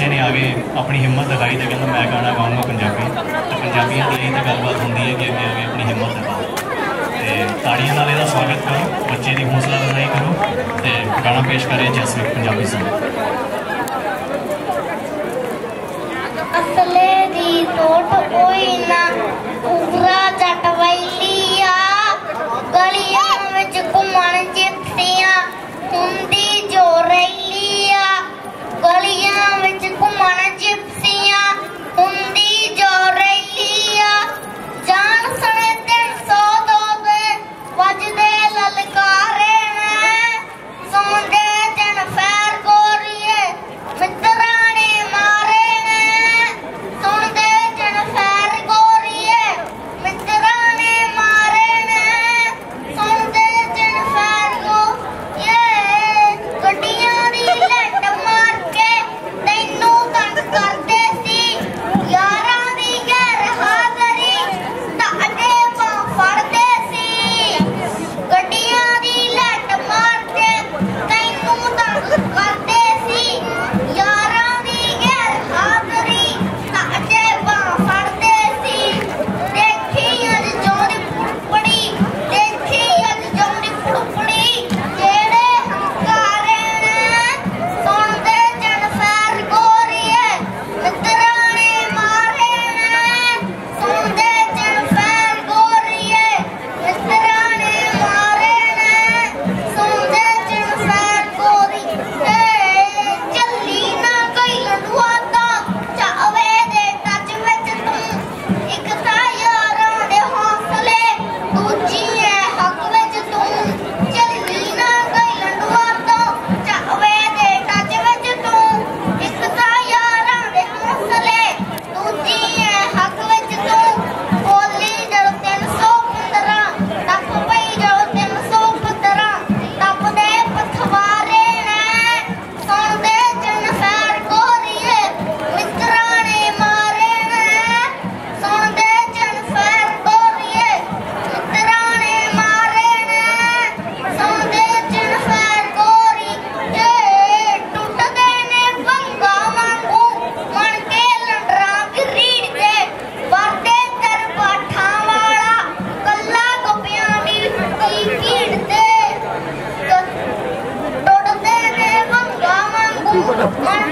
ਬੱਚੇ ਨੇ ਆ ਕੇ ਆਪਣੀ ਹਿੰਮਤ ਦਿਖਾਈ ਤੇ ਕਹਿੰਦਾ ਮੈਂ ਗਾਣਾ ਗਾਉਂਗਾ ਪੰਜਾਬੀ। ਤੇ ਪੰਜਾਬੀਆਂ ਦੀ ਇਹ ਤਾਂ ਗੱਲਬਾਤ ਹੁੰਦੀ ਹੈ ਕਿ ਅੱਗੇ ਅੱਗੇ ਆਪਣੀ ਹਿੰਮਤ ਦਿਖਾਓ। ਤੇ ਤਾੜੀਆਂ ਨਾਲ ਇਹਦਾ ਸਵਾਗਤ ਕਰੋ, ਬੱਚੇ ਦੀ ਹੌਸਲਾ ਅਫਜ਼ਾਈ ਕਰੋ ਤੇ ਗਾਣਾ ਪੇਸ਼ ਕਰੇ ਜਸਵੀਰ ਪੰਜਾਬੀ ਸੰਗੀਤ ਅਸਲੇ ਦੀ ਨੋਟ ਕੋਈ ਨਾ Goodbye. bueno.